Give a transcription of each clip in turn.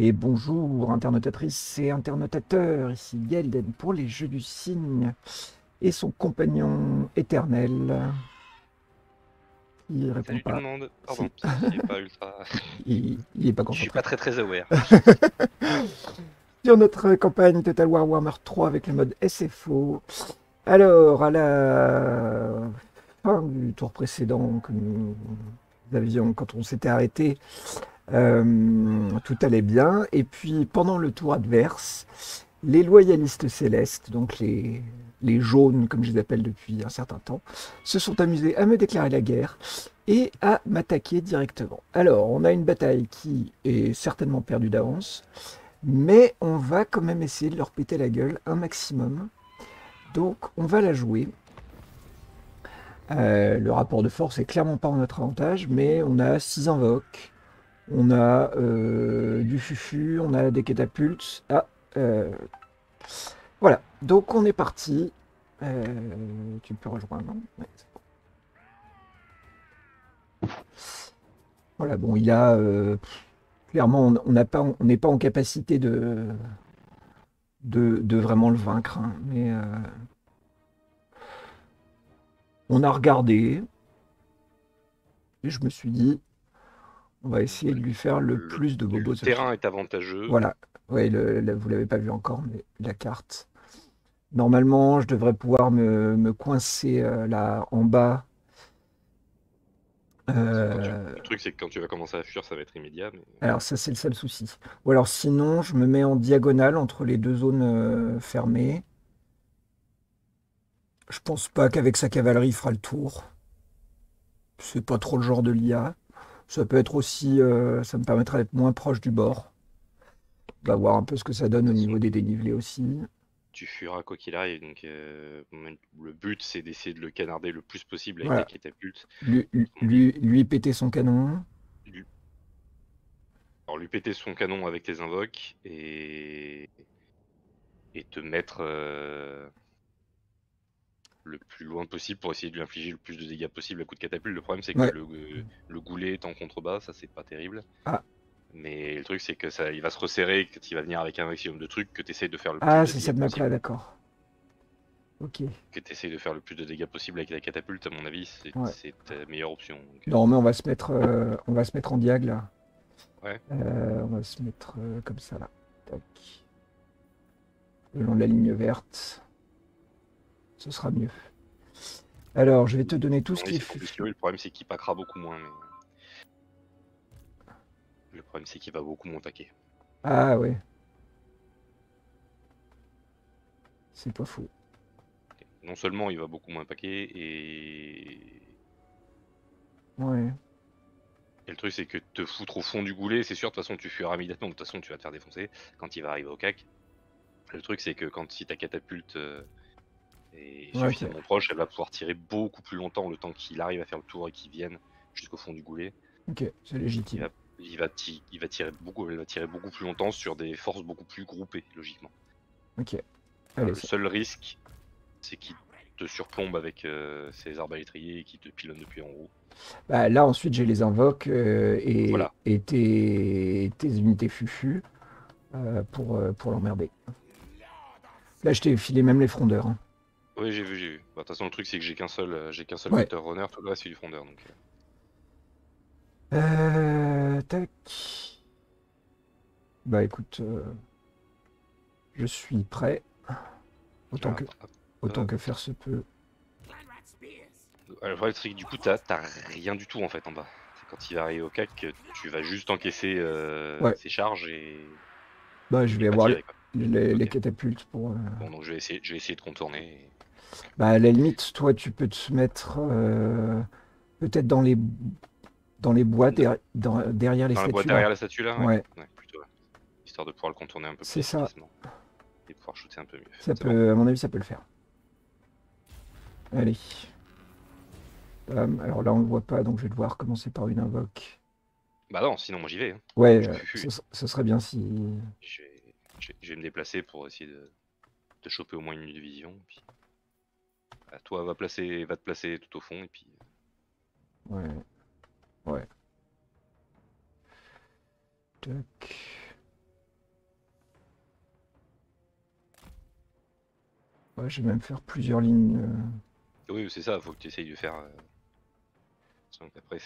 Et bonjour internautatrices et internautateurs, ici Yelden pour les Jeux du Cygne et son compagnon éternel. Il répond pas. Tout le monde. Pardon, il est pas ultra. il, il est pas. Je suis pas très très aware. Sur notre campagne Total War Warhammer 3 avec le mode SFO. Alors, à la fin du tour précédent que nous avions, quand on s'était arrêté, euh, tout allait bien. Et puis, pendant le tour adverse, les loyalistes célestes, donc les, jaunes, comme je les appelle depuis un certain temps, se sont amusés à me déclarer la guerre et à m'attaquer directement. Alors, on a une bataille qui est certainement perdue d'avance, mais on va quand même essayer de leur péter la gueule un maximum. Donc, on va la jouer. Euh, le rapport de force est clairement pas en notre avantage, mais on a 6 invoques, on a euh, du fufu, on a des catapultes. Ah, euh, voilà, donc on est parti. Euh, tu peux rejoindre. Voilà, bon, il a clairement, on n'est pas, en capacité de, de, vraiment le vaincre, hein, mais on a regardé et je me suis dit, on va essayer de lui faire le, plus de bobos. Le terrain est avantageux. Voilà, ouais, le, vous l'avez pas vu encore, mais la carte. Normalement, je devrais pouvoir me, coincer euh, là en bas. Euh, le truc, c'est que quand tu vas commencer à fuir, ça va être immédiat. Alors, ça, c'est le seul souci. Ou alors, sinon, je me mets en diagonale entre les deux zones euh, fermées. Je pense pas qu'avec sa cavalerie, il fera le tour. C'est pas trop le genre de l'IA. Ça peut être aussi. ça me permettra d'être moins proche du bord. On va voir un peu ce que ça donne au niveau des dénivelés aussi tu fuiras quoi qu'il arrive. Donc, euh, le but, c'est d'essayer de le canarder le plus possible avec la catapulte. Lui, lui, lui, péter son canon. Alors, lui péter son canon avec tes invoques et, et te mettre euh, le plus loin possible pour essayer de lui infliger le plus de dégâts possible à coup de catapulte. Le problème, c'est que le, le, goulet est en contrebas, ça c'est pas terrible. Ah. Mais le truc, c'est que ça, il va se resserrer, qu'il va venir avec un maximum de trucs, que tu essayes de faire le plus ah, c'est cette map-là, d'accord. Ok. Que tu essayes de faire le plus de dégâts possible avec la catapulte, à mon avis, c'est ta meilleure option. Euh. Non, mais on va se mettre, euh, on va se mettre en diag là. Ouais. Euh, on va se mettre comme ça là. Tac. Le long de la ligne verte. Ce sera mieux. Alors, je vais te donner tout ce qui est. Le problème, c'est qu'il packera beaucoup moins. Mais... Le problème, c'est qu'il va beaucoup moins taquer. Ah ouais. C'est pas fou. Non seulement il va beaucoup moins paquer et. Ouais. Et le truc, c'est que te foutre au fond du goulet, c'est sûr, de toute façon, tu fuiras immédiatement, de toute façon, tu vas te faire défoncer quand il va arriver au cac. Le truc, c'est que quand si ta catapulte euh, est suffisamment proche, elle va pouvoir tirer beaucoup plus longtemps le temps qu'il arrive à faire le tour et qu'il vienne jusqu'au fond du goulet. Ok, c'est légitime il va, il va tirer beaucoup, va tirer beaucoup plus longtemps sur des forces beaucoup plus groupées, logiquement. Ok. le seul risque, c'est qu'il te surplombe avec euh, ses arbalétriers et qu'il te pilonne depuis en haut. Bah, là, ensuite, j'ai les invoques euh, et, et tes, unités fufu euh, pour, pour l'emmerder. Là, je t'ai filé même les frondeurs. Hein. Oui, j'ai vu, j'ai vu. Bah, de toute façon, le truc, c'est que j'ai qu'un seul, j'ai qu'un seul runner, tout le reste, c'est du frondeur. Donc... Euh, tac. Bah écoute, euh, je suis prêt. Autant que, autant que faire se peut. Le vrai c'est que du coup, t'as rien du tout en fait en bas. Quand il va arriver au CAC, tu vas juste encaisser euh, ses charges et. Bah, je vais avoir les, catapultes pour. Euh, bon, donc je vais essayer, je vais essayer de contourner. Bah, à la limite, toi, tu peux te mettre peut-être dans les dans les bois derrière les dans statues. bois derrière la statue là Ouais. plutôt, Histoire de pouvoir le contourner un peu plus. C'est ça. Et pouvoir shooter un peu mieux. Ça peut, à mon avis, ça peut le faire. Allez. alors là, on le voit pas, donc je vais devoir commencer par une invoque. Bah non, sinon moi j'y vais. Hein. Ouais, ce, serait bien si. Je vais, me déplacer pour essayer de, de choper au moins une division. Puis... Bah, toi, va, placer, va te placer tout au fond et puis. Euh. Ouais. Ouais. Tac. Ouais, je vais même faire plusieurs lignes. Euh. Oui, c'est ça, faut que tu essayes de faire. Euh. Donc après,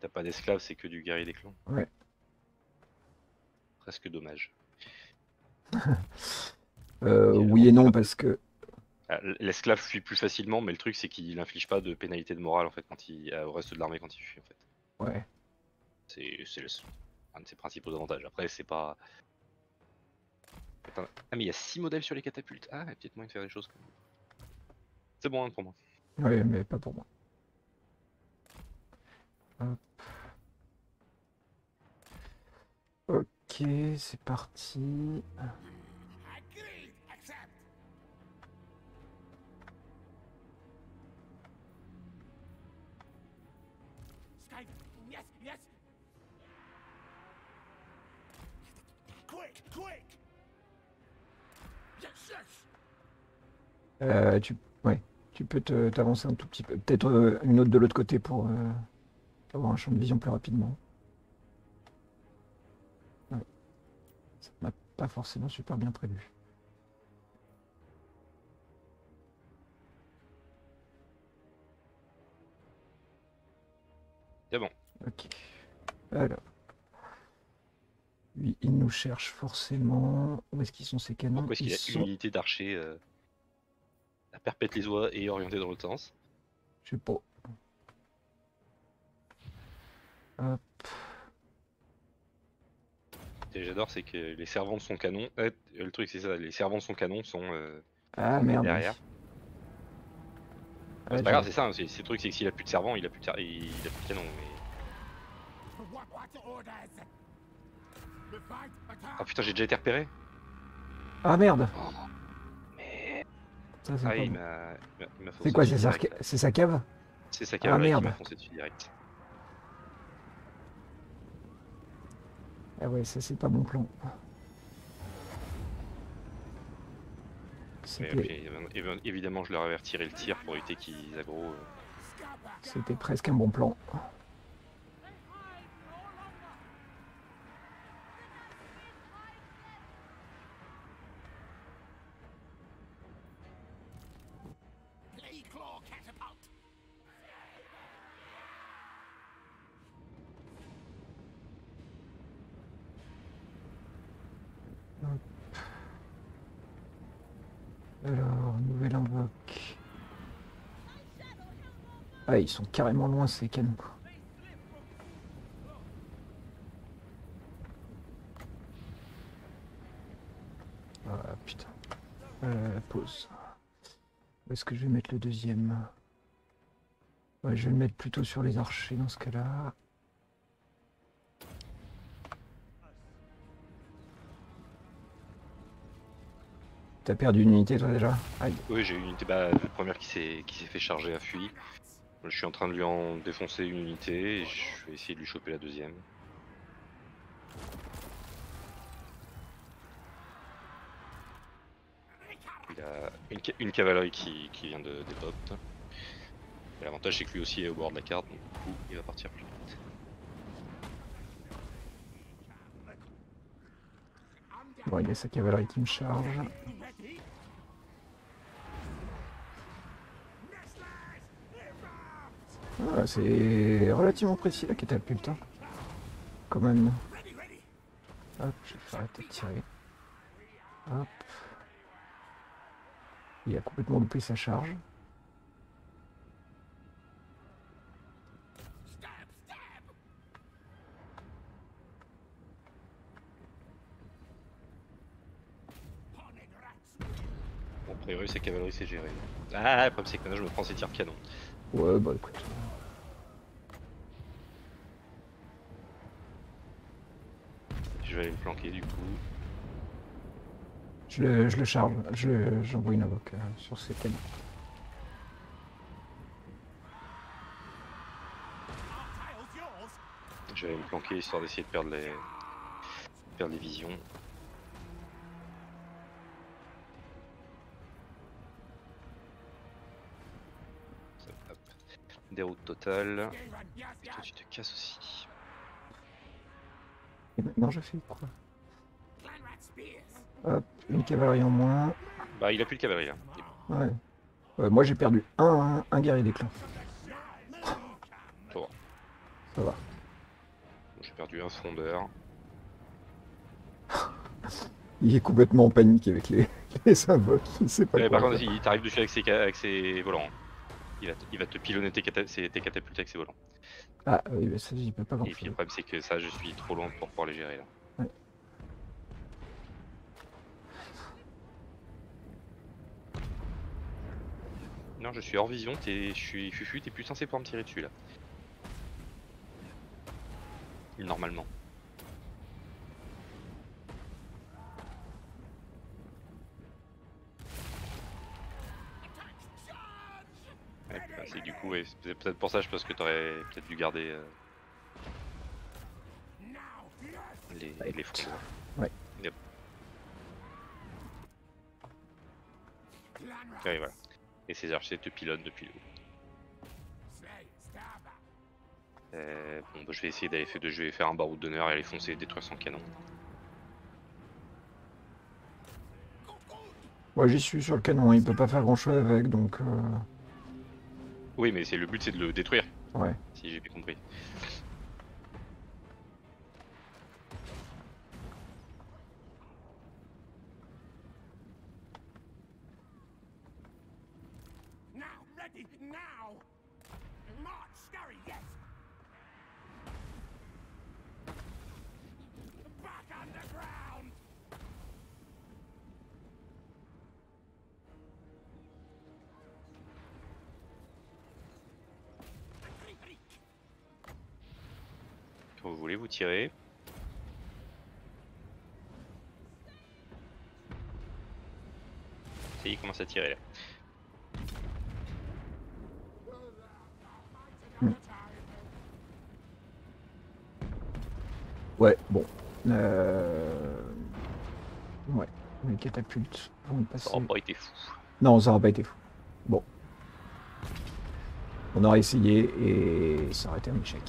t'as pas d'esclaves, c'est que du guerrier des clans. Ouais. Presque dommage. oui et non, parce que ah, L'esclave fuit plus facilement, mais le truc c'est qu'il inflige pas de pénalité de morale en fait quand il euh, au reste de l'armée quand il fuit en fait. Ouais. C'est un de ses principaux avantages. Après c'est pas. Attends. Ah mais il y a 6 modèles sur les catapultes. Ah, peut-être moyen de faire des choses. C'est bon hein, pour moi. Ouais, mais pas pour moi. Hop. Ok, c'est parti. Euh, tu, ouais, tu peux te- t'avancer un tout petit peu. Peut-être euh, une autre de l'autre côté pour euh, avoir un champ de vision plus rapidement. Ouais. Ça m'a pas forcément super bien prévu. C'est bon. Ok. Alors. Lui, il nous cherche forcément. Où est-ce qu'ils sont ces canons? Pourquoi est-ce qu'il a sont- une unité d'archer perpète les oies et orientée dans l'autre sens Je sais pas. Hop. Ce que j'adore c'est que les servants de son canon. euh, le truc c'est ça, les servants de son canon sont euh, Ah merde. derrière. Ah, c'est pas grave, c'est ça, c'est c'est le truc c'est que s'il a plus de servants, il a plus de, il a plus de canon. Mais... Ah putain, j'ai déjà été repéré Ah merde. Mais. Ça, c'est Ah, il m'a C'est quoi, dessus c'est sa, direct. c'est sa cave? C'est sa Ah, merde. m'a foncé dessus direct. Ah ouais, ça c'est pas bon plan. Évidemment, je leur avais retiré le tir pour éviter qu'ils aggro. euh. c'était presque un bon plan. Alors, nouvelle invoque. Ah, ils sont carrément loin ces canons. Ah putain. Euh, pause. Où est-ce que je vais mettre le deuxième? Ouais, je vais le mettre plutôt sur les archers dans ce cas-là. T'as perdu une unité toi déjà. Oui, j'ai une unité, bah, la première qui s'est fait charger a fui. Je suis en train de lui en défoncer une unité et je vais essayer de lui choper la deuxième. Il a une, ca- une cavalerie qui, qui vient de des L'avantage c'est que lui aussi est au bord de la carte, donc du coup il va partir plus vite. Bon, il y a sa cavalerie qui me charge. Ah, c'est relativement précis la catapulte. Hein. Quand. Hop, je vais arrêter de tirer. Hop. Il a complètement loupé sa charge. Sa cavalerie c'est géré. Ah, le problème c'est que maintenant je me prends ses tirs canon. Ouais, bah écoute. Je vais aller me planquer du coup. Je le, je le charge. Je- J'envoie une invoque euh, sur ces canons. Je vais aller me planquer histoire d'essayer de perdre les... perdre les visions. Déroute totale. Et toi tu te casses aussi. Et maintenant je fais quoi. Hop, une cavalerie en moins. Bah il a plus de cavalerie là. Ouais. Ouais, moi j'ai perdu un, un guerrier d'éclat. Ça va. Ça va. J'ai perdu un frondeur. Il est complètement en panique avec les, les invoques. Il sait pas Ouais, quoi par contre, il t'arrive dessus avec ses, avec ses volants. Il va, te- il va te pilonner tes, cata- ses- tes catapultes avec ses volants. Ah oui, mais ça j'y peux pas grand Et puis le problème, c'est que ça, je suis trop loin pour pouvoir les gérer là. Ouais. Non, je suis hors vision, t'es, je suis fufu, t'es plus censé pouvoir me tirer dessus là. Normalement. C'est du coup, ouais, c'est peut-être pour ça, je pense que t'aurais peut-être dû garder euh, les, Ouais. les fronts. Ouais. Yep. Ouais, voilà. Et ces archers te pilonnent depuis le haut. Euh, bon, bah, je vais essayer d'aller faire, de, je vais faire un baroud d'honneur et aller foncer et détruire son canon. Moi j'y suis sur le canon, il peut pas faire grand chose avec donc. euh, Oui, mais c'est le but, c'est de le détruire, Ouais. si j'ai bien compris. Voulez, vous tirez. Ça y est, il commence à tirer là. Ouais, bon. Euh... Ouais, les catapultes vont passer. Ça aura pas été fou. Non, ça aurait pas été fou. Bon. On aurait essayé et ça aurait été un échec.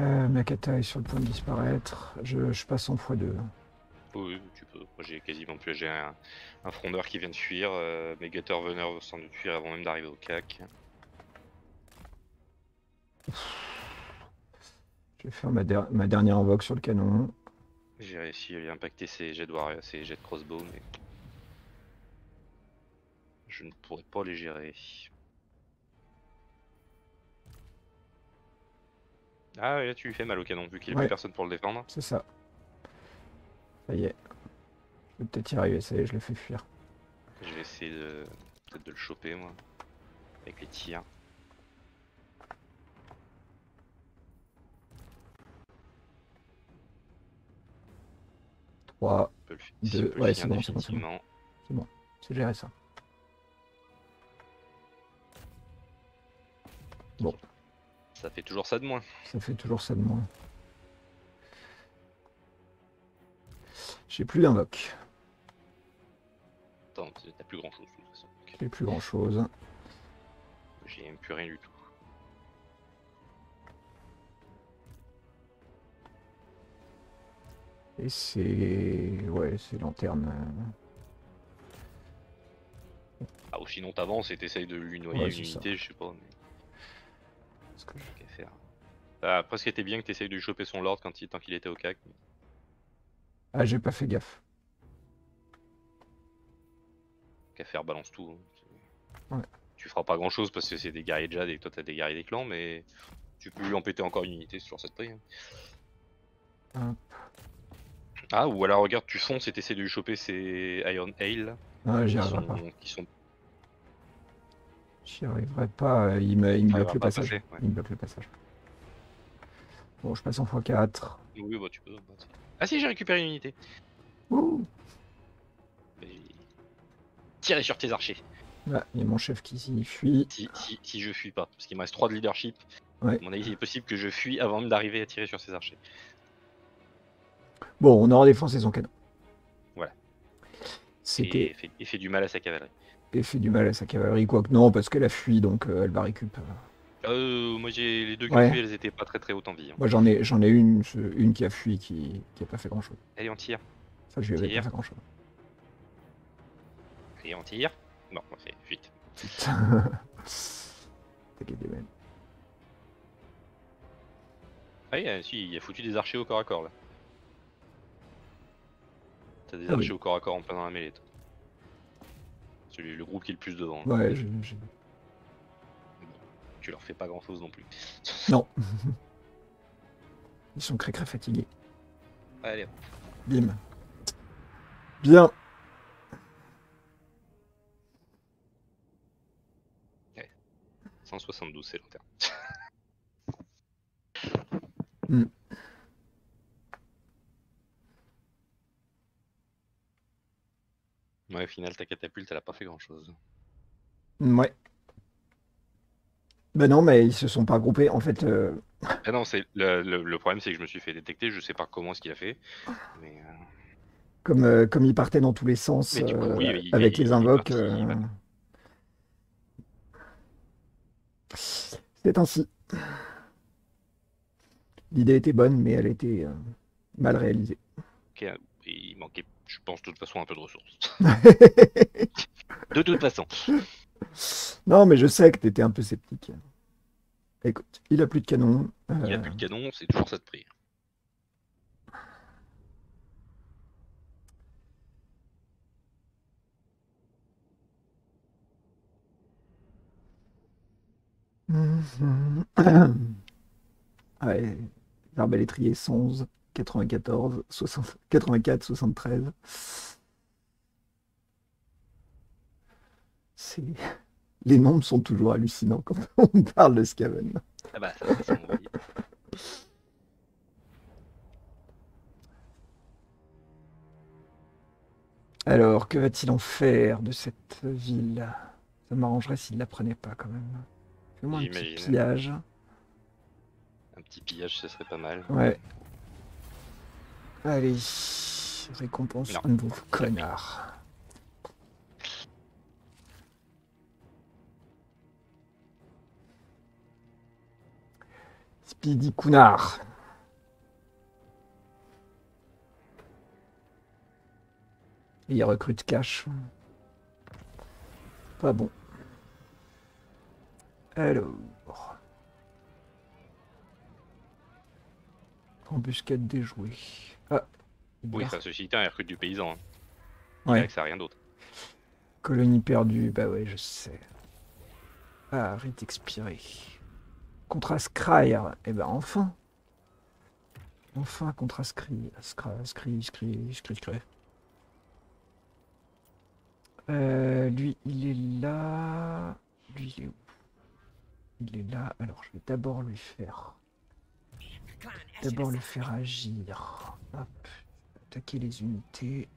Euh, ma kata est sur le point de disparaître. Je, je passe en x2. Oui, tu peux. Moi j'ai quasiment plus. J'ai un, un frondeur qui vient de fuir. euh, mes gutters veneurs sans doute fuir avant même d'arriver au cac. Je vais faire ma, der- ma dernière invoque sur le canon. J'ai réussi à impacter ses jets de warrior, ses jets de crossbow, mais. Je ne pourrais pas les gérer. Ah là tu lui fais mal au canon, vu qu'il n'y a Ouais. plus personne pour le défendre. C'est ça. Ça y est. Je vais peut-être y arriver, ça y est, je le fais fuir. Je vais essayer de peut-être de le choper moi. Avec les tirs. 3, On peut le fi- Deux- si ouais, c'est bon, c'est bon, c'est bon. définitivement. c'est géré ça. Ça fait toujours ça de moins. Ça fait toujours ça de moins. J'ai plus d'invoque. Attends, t'as plus grand chose de toute façon. J'ai plus grand chose. J'ai même plus rien du tout. Et c'est. Ouais, c'est lanterne. euh, Ah ou sinon t'avances et t'essayes de lui noyer Ouais, une ça. unité, je sais pas. Mais... parce que Qu'à faire. Ah, ce qui était bien que tu essayes de lui choper son lord quand il, tant qu'il était au cac. Ah, j'ai pas fait gaffe. Qu'à faire, balance tout. hein. Ouais. Tu feras pas grand chose parce que c'est des guerriers de jade et que toi t'as des guerriers des clans, mais tu peux lui empêter encore une unité sur cette prix. hein. Ah, ou alors regarde, tu fonces et t'essaies de lui choper ses Iron Ale. Ah, j'y qui, arriverai sont, pas. qui sont J'y arriverai pas. Il me, il me il bloque le pas passage. passer, ouais. Il me bloque le passage. Bon, je passe en x4. Oui, bah tu peux. bah, ah si, j'ai récupéré une unité. Ouh Tirez sur tes archers. Ah, il y a mon chef qui s'y fuit. Si, si, si je fuis pas, parce qu'il me reste 3 de leadership. Ouais. À mon avis, il est possible que je fuis avant même d'arriver à tirer sur ses archers. Bon, on aura défoncé son canon. Voilà. C'était Et fait, et fait du mal à sa cavalerie. Et fait du mal à sa cavalerie, quoique non, parce qu'elle a fui, donc euh, elle va récupérer. Euh, moi j'ai les deux qui Ouais. ont fui, elles étaient pas très très hautes en vie. hein. Moi j'en ai, j'en ai une, une qui a fui qui, qui a pas fait grand chose. Allez, on tire. Ça, je lui avais pas fait grand chose. Allez, on tire. Non, c'est fuite. T'inquiète, man. Ah oui, euh, si, il a foutu des archers au corps à corps là. T'as des Ah oui. archers au corps à corps en plein dans la mêlée. toi. Celui, le groupe qui est le plus devant. Ouais, j'ai- j'ai- Tu leur fais pas grand chose non plus. Non. Ils sont très très fatigués. Allez, Bim. Bien. hop, 172 c'est l'interne. Hmm. Ouais, au final, ta catapulte, elle a pas fait grand chose. Ouais. Ben non, mais ils se sont pas groupés. En fait, euh, Ah non, c'est le, le- le problème, c'est que je me suis fait détecter. Je sais pas comment ce qu'il a fait, mais euh, comme, euh, comme ils partaient dans tous les sens coup, euh, oui, il- avec il- les il invoques, c'est ainsi. L'idée était bonne, mais elle était mal réalisée. euh, il manquait, je pense, de toute façon, un peu de ressources. de toute façon. non, mais je sais que t'étais un peu sceptique. Écoute, il a plus de canon. Il a euh, plus de canon, c'est toujours ça de prix. Mhm. ouais, l'arbalétrier 11, 94, 60, 84, 73. C'est... Les nombres sont toujours hallucinants quand on parle de Scaven. Ah bah, ça, ça. Alors, que va-t-il en faire de cette ville? Ça m'arrangerait s'il la prenait pas quand même. Fais-moi un petit pillage. Un petit pillage, ce serait pas mal. Ouais. Allez, récompense Non. un de vos connards. Speedy Cunard. Il recrute cash. Pas bon. Alors. Embuscade déjouée. Ah. Oui, ceci étant, il recrute du paysan. Hein. Ouais. a accès à rien d'autre. Colonie perdue, bah ouais, je sais. Ah, rite expiré. Contrat Scryer, eh ben enfin. Enfin, contrat Scry. Scry, Scry, Scry, Scry, Scry. Euh, lui, il est là. Lui, il est où? Il est là. Alors, je vais d'abord lui faire. D'abord le faire agir. Hop. Attaquer les unités.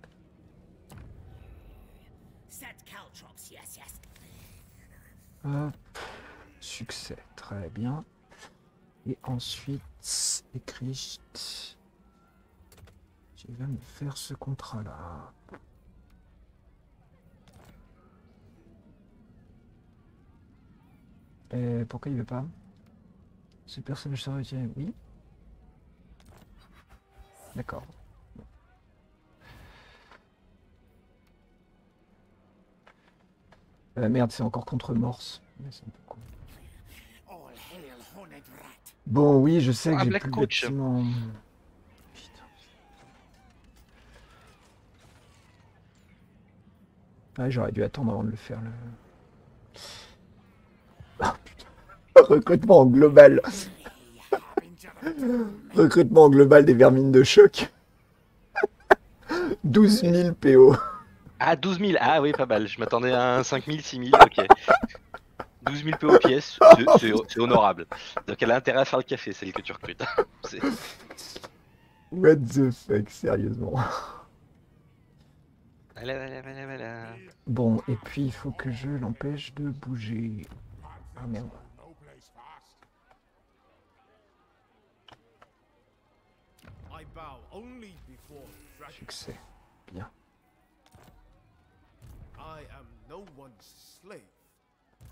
Hop, succès, très bien. Et ensuite, écrit. Tu vas me faire ce contrat-là. Et pourquoi il veut pas? Ce personnage serait retiré, oui. D'accord. Euh, merde, c'est encore contre Morse. Mais un peu. Bon, oui, je sais que Ah, j'ai Black plus Coach. bâtiment. J'aurais dû attendre avant de le faire. Le... Ah, putain. Recrutement en global. Recrutement en global des vermines de choc. 12 000 PO. Ah, 12 000 Ah oui, pas mal. Je m'attendais à un 5 000, 6 000, ok. 12 000 PO pièces, c'est- honorable. Donc elle a intérêt à faire le café, celle que tu recrutes. What the fuck, sérieusement. Voilà, voilà, voilà, voilà. Bon, et puis il faut que je l'empêche de bouger. Ah merde. Succès. Bien. I am no one's slave.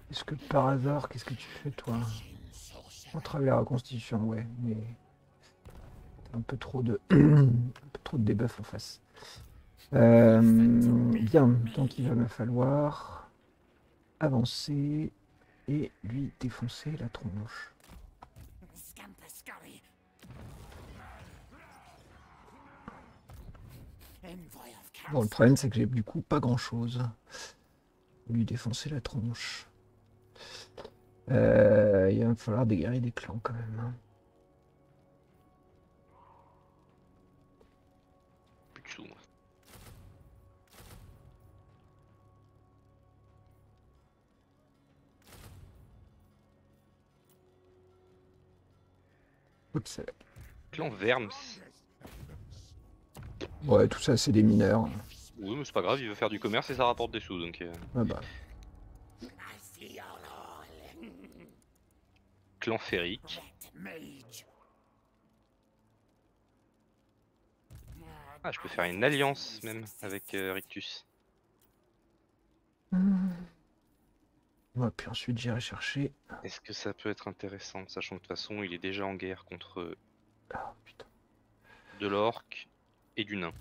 Est-ce que par hasard, qu'est-ce que tu fais toi? Entrave la reconstitution, ouais, mais un peu trop de un peu trop de debuff en face. Euh, bien, donc il va me falloir avancer et lui défoncer la tronche. Bon, le problème c'est que j'ai du coup pas grand chose. Lui défoncer la tronche. Euh, il va falloir dégarer des clans quand même. hein. Plus de sous, moi. Oups. Clan Verms. Ouais, tout ça c'est des mineurs. Oui, mais c'est pas grave, il veut faire du commerce et ça rapporte des sous, donc... euh, Ah bah. Clan Férique. Ah, je peux faire une alliance même avec euh, Rictus. Ouais, puis ensuite j'irai chercher. Est-ce que ça peut être intéressant, sachant que de toute façon il est déjà en guerre contre Ah, putain. de l'orc et du nain.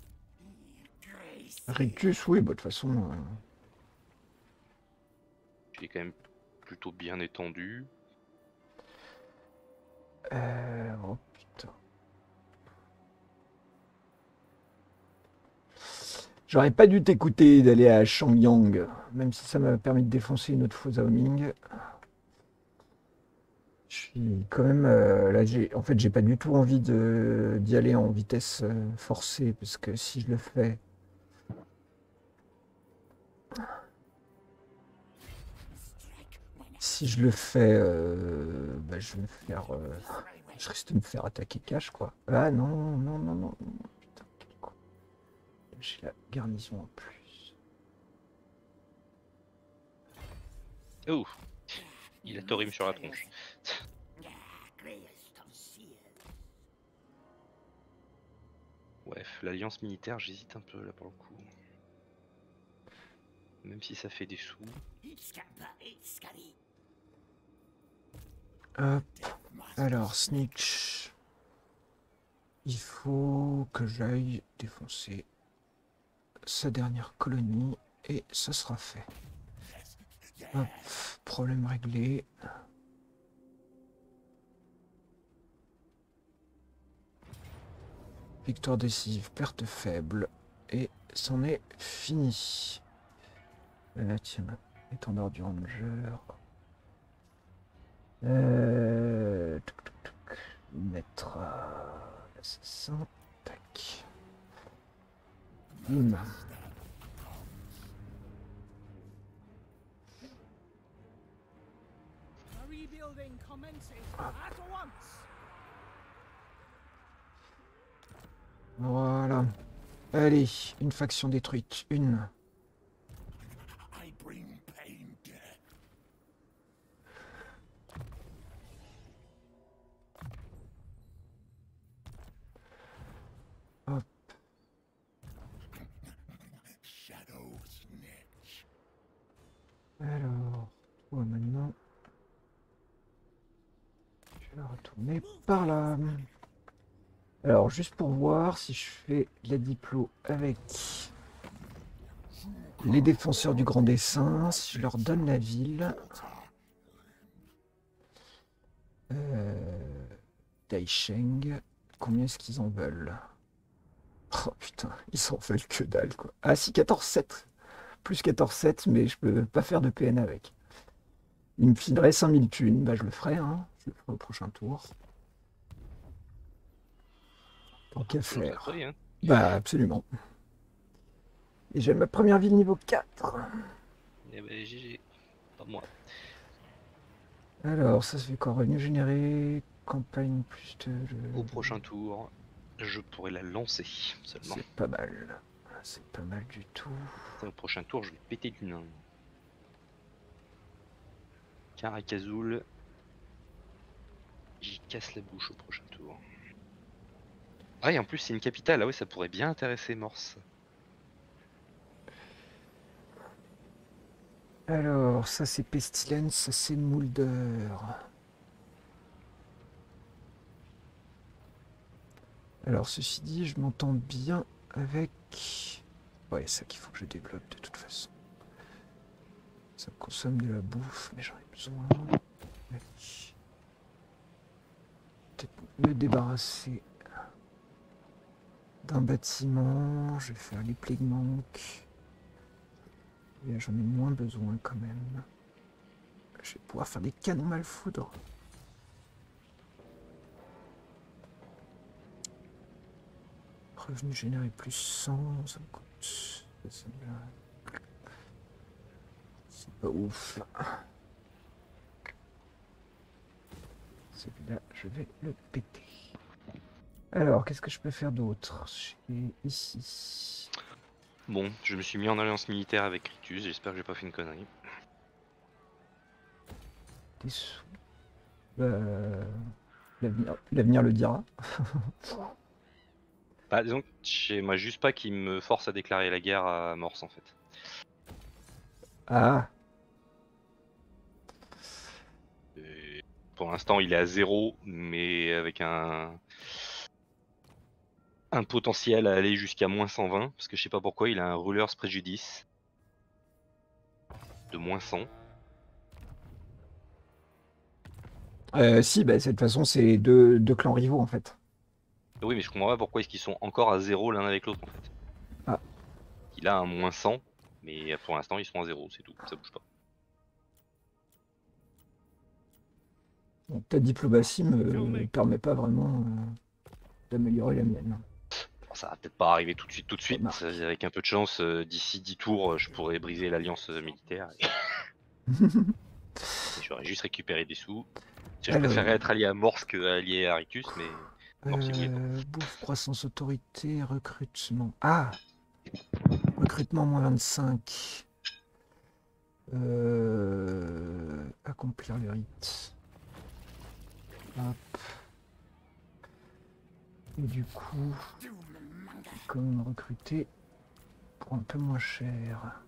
Rictus, oui, bah de toute façon. euh, est quand même plutôt bien étendu. Euh, oh putain. J'aurais pas dû t'écouter d'aller à Shangyang, même si ça m'a permis de défoncer une autre fois Zhao Ming. Je suis quand même euh, là, j'ai en fait j'ai pas du tout envie de d'y aller en vitesse euh, forcée parce que si je le fais, si je le fais, euh, bah, je vais me faire, euh, je risque de me faire attaquer cash quoi. Ah non non non non, putain quel con. J'ai la garnison en plus. Oh Il a Torim sur la tronche. Ouais, l'alliance militaire, j'hésite un peu là pour le coup. Même si ça fait des sous. Hop. Alors snitch. Il faut que j'aille défoncer sa dernière colonie et ça sera fait. Hop, problème réglé. Victoire décisive, perte faible. Et c'en est fini. Là, tiens, étendard du ranger. Euh... Mettre euh, l'assassin. Tac. Voilà. Allez, une faction détruite. Une. I bring pain, death. Hop. Shadow snitch. Alors, toi maintenant. La retourner par là. Alors, juste pour voir si je fais la diplo avec les défenseurs du Grand Dessin, si je leur donne la ville. Euh, combien est-ce qu'ils en veulent? Oh putain, ils s'en veulent que dalle quoi. Ah si, 14-7 plus 14-7, mais je peux pas faire de PN avec. Il me filerait 5000 thunes, bah je le ferai, hein. Je le ferai au prochain tour. Tant qu'à faire. Hein. Bah absolument. Et j'ai ma première ville niveau 4. Eh ben, GG. Pas moi. Alors, ça se fait quoi? Revenu généré, campagne plus de... Au prochain tour, je pourrais la lancer seulement. C'est pas mal. C'est pas mal du tout. Au prochain tour, je vais péter du nain. Caracazul casse la bouche au prochain tour. Ah, et en plus, c'est une capitale. Ah oui, ça pourrait bien intéresser Morse. Alors, ça c'est Pestilence, ça c'est Mulder. Alors, ceci dit, je m'entends bien avec... Ouais, ça qu'il faut que je développe de toute façon. Ça consomme de la bouffe, mais j'en ai besoin. Peut-être me débarrasser d'un bâtiment. Je vais faire les là, j'en ai moins besoin quand même. Je vais pouvoir faire des canons malfoudre. Revenu généré plus 100, ça me coûte. C'est pas ouf. Celui-là, je vais le péter. Alors, qu'est-ce que je peux faire d'autre ici? Bon, je me suis mis en alliance militaire avec Ritus, j'espère que j'ai pas fait une connerie. Des sous. L'avenir l'avenir le dira. Bah disons que j'aimerais juste pas qu'il me force à déclarer la guerre à Morse en fait. Ah, pour l'instant il est à zéro, mais avec un un potentiel à aller jusqu'à moins 120, parce que je sais pas pourquoi il a un ruler's préjudice de moins 100. euh, si, bah, de toute façon, c'est deux, deux clans rivaux en fait. Oui mais je comprends pas pourquoi est-ce qu'ils sont encore à zéro l'un avec l'autre en fait. Ah. Il a un moins 100, mais pour l'instant ils sont à zéro, c'est tout, ça bouge pas. Ta diplomatie me permet pas vraiment euh, d'améliorer la mienne. Ça va peut-être pas arriver tout de suite, tout de suite. Euh, Avec un peu de chance, euh, d'ici 10 tours, je pourrais briser l'alliance militaire. Et... J'aurais juste récupéré des sous. Je Alors. préférerais être allié à Morse que allié à Rictus, mais Euh, bouffe, croissance, autorité, recrutement. Ah Recrutement moins 25. Euh, accomplir le rite. Et du coup, comment recruter pour un peu moins cher.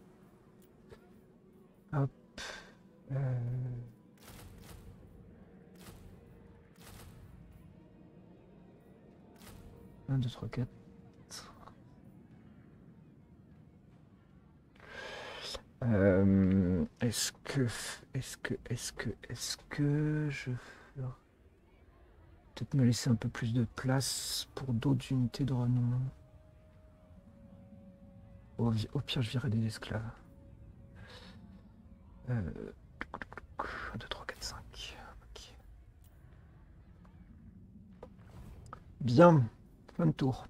Hop. Euh, 1, 2, 3, 4. Euh, est-ce que, est-ce que, est-ce que, est-ce que je peut-être me laisser un peu plus de place pour d'autres unités de renom. Au, pire, je virerai des esclaves. Euh, 1, 2, 3, 4, 5. Ok. Bien. Fin de tour.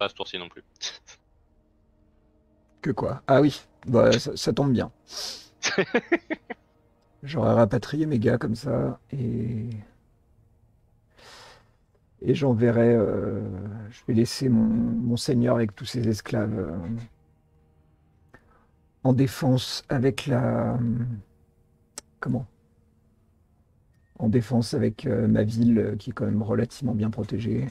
Pas ce tour-ci non plus. Que quoi? Ah oui, bah, ça, ça tombe bien. J'aurais rapatrié mes gars comme ça et et j'enverrai. euh, je vais laisser mon, mon seigneur avec tous ses esclaves euh, en défense avec la comment? En défense avec euh, ma ville qui est quand même relativement bien protégée.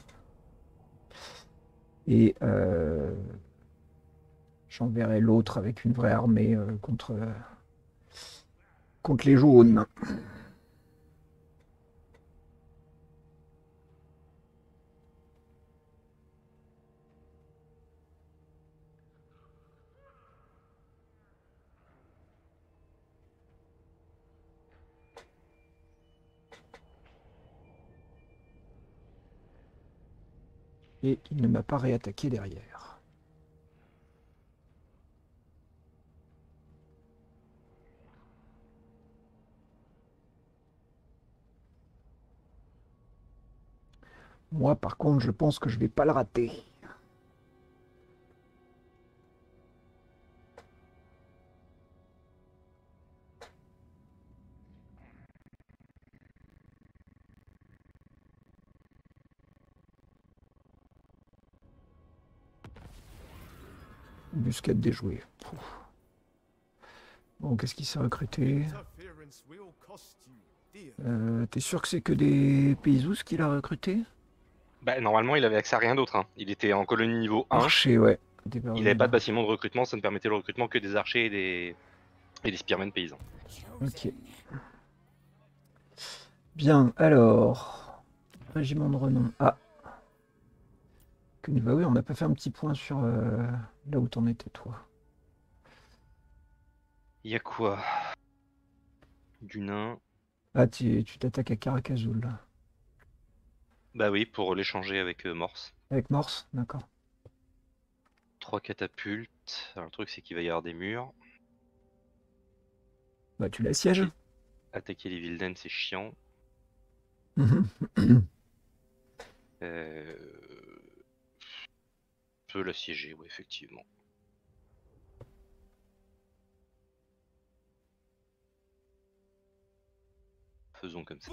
Et euh, j'enverrai l'autre avec une vraie armée euh, contre, contre les jaunes. Et il ne m'a pas réattaqué derrière. Moi, par contre, je pense que je vais pas le rater. Buscade déjouée. Bon, qu'est-ce qui s'est recruté. Euh, T'es sûr que c'est que des paysous qu'il a recruté? Bah, normalement, il avait accès à rien d'autre. hein. Il était en colonie niveau 1. Archer, ouais. Il n'avait pas de bâtiment de recrutement, ça ne permettait le recrutement que des archers et des, et des spearmen paysans. Ok. Bien, alors. Régiment de renom. Ah. Que, bah oui, on n'a pas fait un petit point sur euh, là où t'en étais, toi. Y a quoi? Du nain. Ah, tu t'attaques à Caracazul, là. Bah oui, pour l'échanger avec euh, Morse. Avec Morse, d'accord. Trois catapultes. Alors, le truc, c'est qu'il va y avoir des murs. Bah, tu l'assièges. Attaquer les Vilden, c'est chiant. Euh... Peut l'assiéger, oui, effectivement. Faisons comme ça.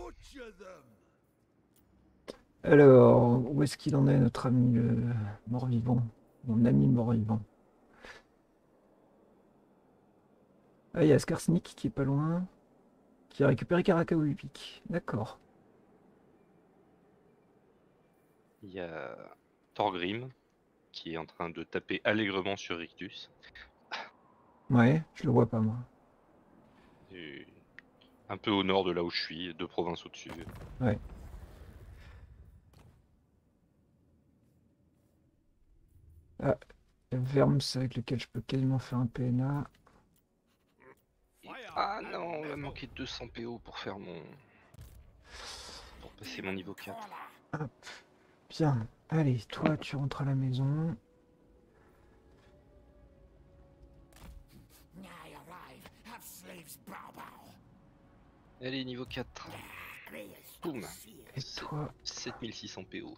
Alors, où est-ce qu'il en est, notre ami euh, mort-vivant Mon ami mort-vivant? Ah, il y a Skarsnik qui est pas loin. Qui a récupéré Karakaouipik. D'accord. Il y a Thorgrim qui est en train de taper allègrement sur Rictus. Ouais, je le vois pas, moi. Et Un peu au nord de là où je suis, deux provinces au-dessus. Verms avec lequel je peux quasiment faire un PNA. Ah non, on va manquer de 200 PO pour faire mon. pour passer mon niveau 4. Bien. Allez, toi, tu rentres à la maison. Allez, niveau 4. Greyest Boum. Et toi, 7600 PO.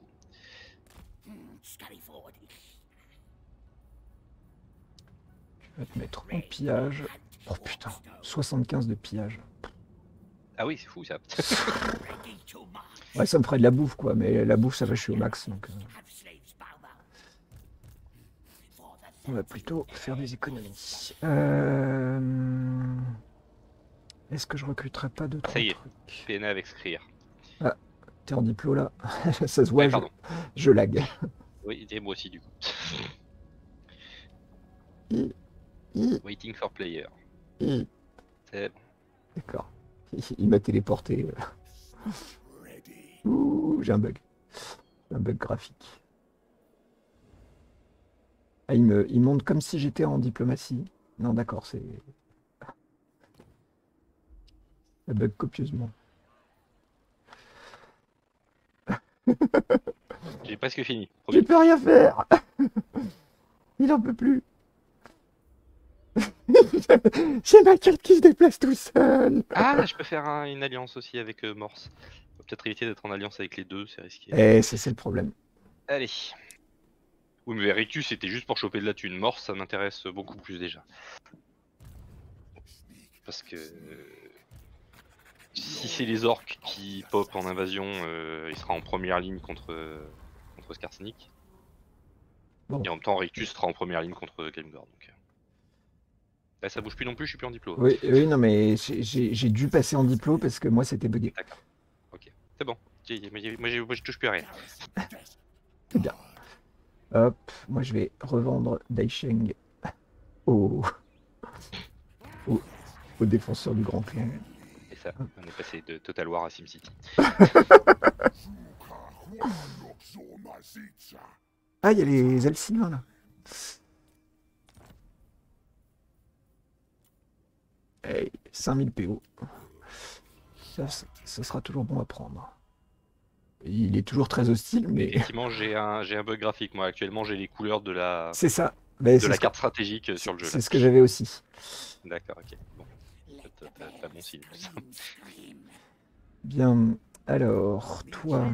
Hmm, tu vas te mettre en pillage. Oh putain, 75 de pillage. Ah oui, c'est fou ça. Ouais, ça me ferait de la bouffe, quoi. Mais la bouffe, ça va, je suis au max. Donc, euh, on va plutôt faire des économies. Euh... Est-ce que je recruterai pas deux, trois Ça y est. trucs PNA avec Skrir. T'es en diplo, là Ça se voit, Ouais, je, je lag. Oui, et moi aussi du coup. I- I- Waiting for player. I- C'est bon. D'accord. Il, m'a téléporté. Ready. Ouh, j'ai un bug. Un bug graphique. Ah, il me, il monte comme si j'étais en diplomatie. Non, d'accord, c'est. Ça bug copieusement. J'ai presque fini. Je Promis. peux rien faire Il en peut plus J'ai ma carte qui se déplace tout seul Ah, je peux faire un- une alliance aussi avec euh, Morse. Faut peut-être éviter d'être en alliance avec les deux, c'est risqué. Eh, c'est le problème. Allez. Oui, mais Rictus c'était juste pour choper de la thune. Morse, ça m'intéresse beaucoup plus déjà. Parce que. euh, Si c'est les orques qui pop en invasion, euh, il sera en première ligne contre, contre Skarsnik. Bon. Et en même temps, Rictus sera en première ligne contre. Donc... Là, ça bouge plus non plus, je suis plus en diplo. Oui, oui non mais j'ai- dû passer en diplo parce que moi c'était bugué. D'accord. Ok, c'est bon. Moi, je touche plus à rien. Hop, moi je vais revendre Daisheng au, au, au défenseur du grand clan. Et ça, on est passé de Total War à SimCity. Ah, il y a les Alciniens là. Hey, 5000 PO. Ça, sera toujours bon à prendre. Il est toujours très hostile, mais Effectivement, j'ai un, bug graphique. Moi, actuellement, j'ai les couleurs de la, c'est ça. Mais de la carte stratégique euh, sur le jeu. c'est ce que j'avais aussi. D'accord, ok. Bon. T'as- bon signe. Bien. Alors, toi,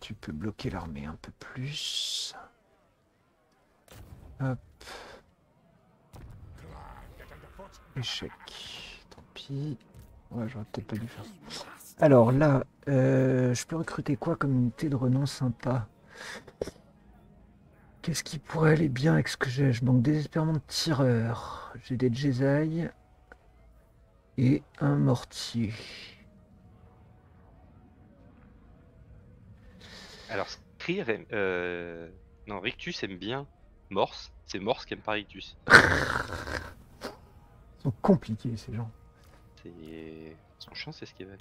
tu peux bloquer l'armée un peu plus. Hop, échec. Tant pis. Ouais, j'aurais peut-être pas dû faire. Alors là, euh, je peux recruter quoi comme unité de renom sympa? Qu'est-ce qui pourrait aller bien avec ce que j'ai? Je manque désespérément de tireurs. J'ai des Jedi et un mortier. Alors, aime- euh, Non, Rictus aime bien Morse. C'est Morse qui aime pas Rictus. Ils sont compliqués ces gens. C'est. Son chien, c'est Skeven.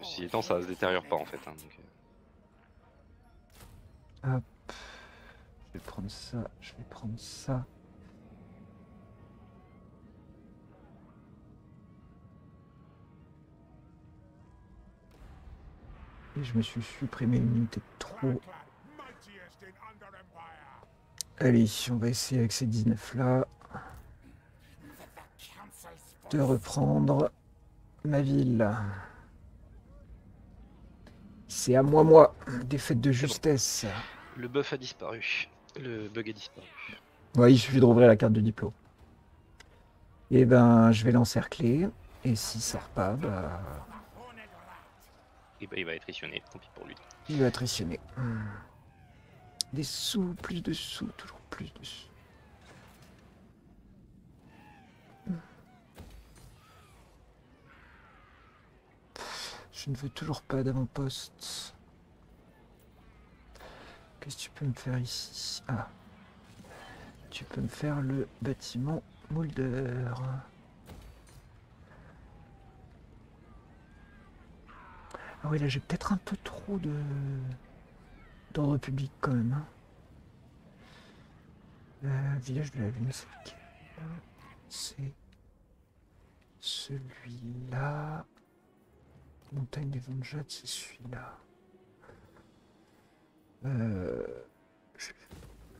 Ceci étant, ça se détériore pas en fait. hein, donc, euh. Hop. Je vais prendre ça, je vais prendre ça. Et je me suis supprimé une unité de trop. Allez, on va essayer avec ces 19 là de reprendre ma ville. C'est à moi, moi, défaite de justesse. Le buff a disparu. Le bug a disparu. Ouais, il suffit de rouvrir la carte de diplôme. Et ben, je vais l'encercler. Et s'il sort pas, bah, Et bah, il va être étionné, tant pis pour lui. il va. Hmm. Des sous, plus de sous, toujours plus de sous. Je ne veux toujours pas d'avant-poste. Qu'est-ce que tu peux me faire ici? Ah. Tu peux me faire le bâtiment Mulder. Ah oui, là j'ai peut-être un peu trop de d'ordre public quand même. hein. Euh, village de la Lune, c'est celui-là. Montagne des Vengettes, c'est celui-là. Euh, je...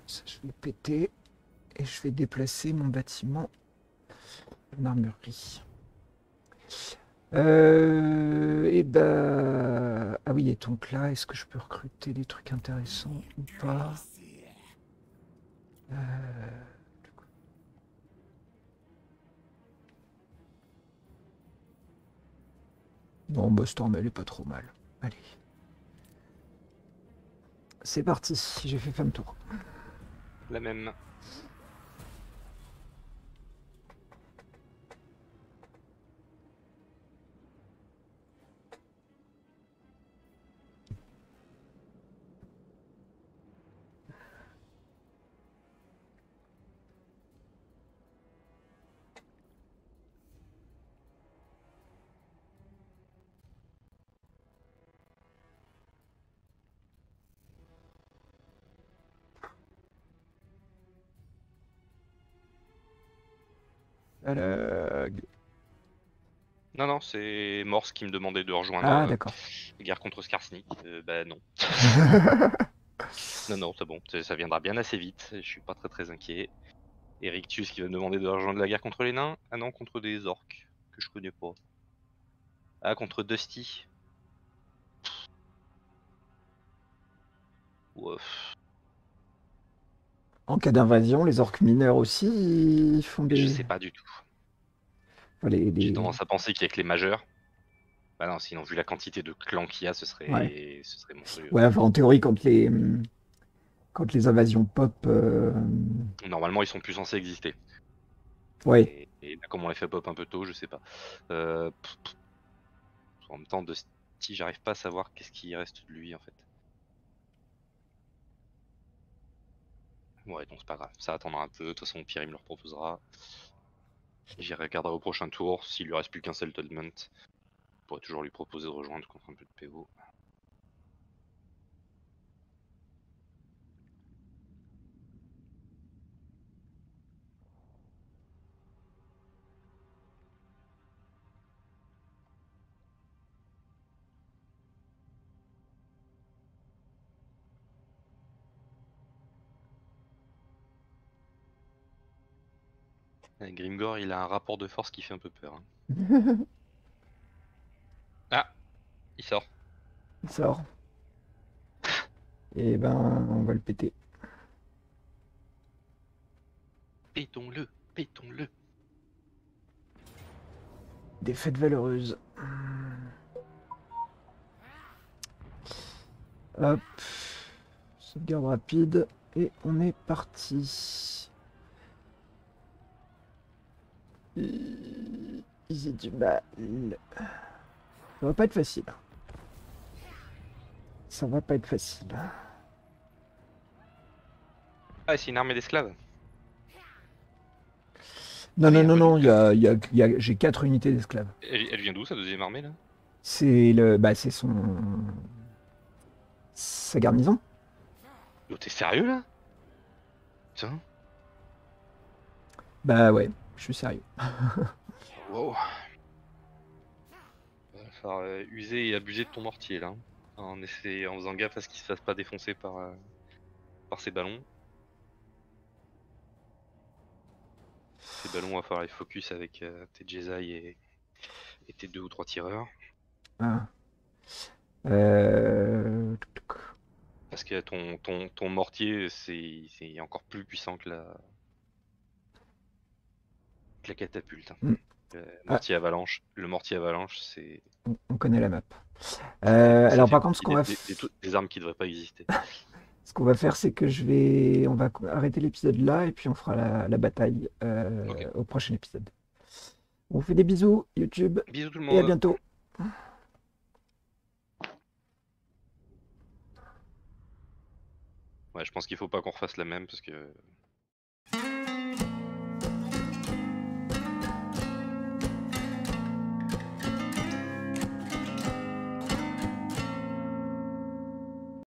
Ça, je vais le péter et je vais déplacer mon bâtiment en armurerie. Euh, et ben, ah oui, et donc là, est-ce que je peux recruter des trucs intéressants ou pas? Euh, Non, bah Storm, elle est pas trop mal. Allez. C'est parti, j'ai fait femme tour. La même. Alors... Non, non, c'est Morse qui me demandait de rejoindre Ah, euh, d'accord. la guerre contre Skarsnik. Euh, bah non. Non, non, c'est bon, ça viendra bien assez vite. Je suis pas très très inquiet. Erictus qui va me demander de rejoindre la guerre contre les nains? Ah non, contre des orques que je connais pas. Ah, contre Dusty. Ouf. En cas d'invasion, les orques mineurs aussi font des. Je sais pas du tout. Les- J'ai tendance à penser qu'il y a que les majeurs. Bah non, sinon, vu la quantité de clans qu'il y a, ce serait, Ouais. ce serait monstrueux. Ouais, enfin, en théorie, quand les quand les invasions pop, euh, Normalement, ils sont plus censés exister. ouais, Et, et là, comme on les fait pop un peu tôt, je sais pas. Euh. En même temps, de j'arrive pas à savoir qu'est-ce qui reste de lui en fait. Ouais, donc c'est pas grave, ça attendra un peu. De toute façon, Pierre il me le reproposera. J'y regarderai au prochain tour. S'il lui reste plus qu'un settlement, je pourrais toujours lui proposer de rejoindre contre un peu de PO. Et Grimgor, il a un rapport de force qui fait un peu peur. hein. Ah Il sort. il sort. Et ben, on va le péter. Pétons-le Pétons-le Défaite valeureuse. Hop. Sauvegarde rapide. Et on est parti. Ont du mal. Ça va pas être facile. Ça va pas être facile. Ah, c'est une armée d'esclaves. Non, non, il y a non, non, il y a, il y a- il y a- j'ai quatre unités d'esclaves. Elle, elle vient d'où, sa deuxième armée, là? C'est le, bah, c'est son, sa garnison. Yo, t'es sérieux, là? Putain. Bah ouais, je suis sérieux. Wow. Va falloir euh, user et abuser de ton mortier, là. hein. En, essayant, en faisant gaffe à ce qu'il se fasse pas défoncer par, euh, par ces ballons. Ces ballons, va falloir les focus avec euh, tes Jedi et, et tes deux ou trois tireurs. Ah. Euh, Parce que ton, ton, ton mortier, c'est c'est encore plus puissant que la, la catapulte. hein. Mm. Le mortier avalanche, le mortier avalanche, c'est on- on connaît la map. Euh, alors par contre, ce qu'on va, partie des, des- armes qui devraient pas exister. ce qu'on va faire, c'est que je vais, on va arrêter l'épisode là et puis on fera la, la bataille euh, au prochain épisode. On vous fait des bisous, YouTube, Bisous tout le et à monde. bientôt. Ouais, je pense qu'il faut pas qu'on refasse la même parce que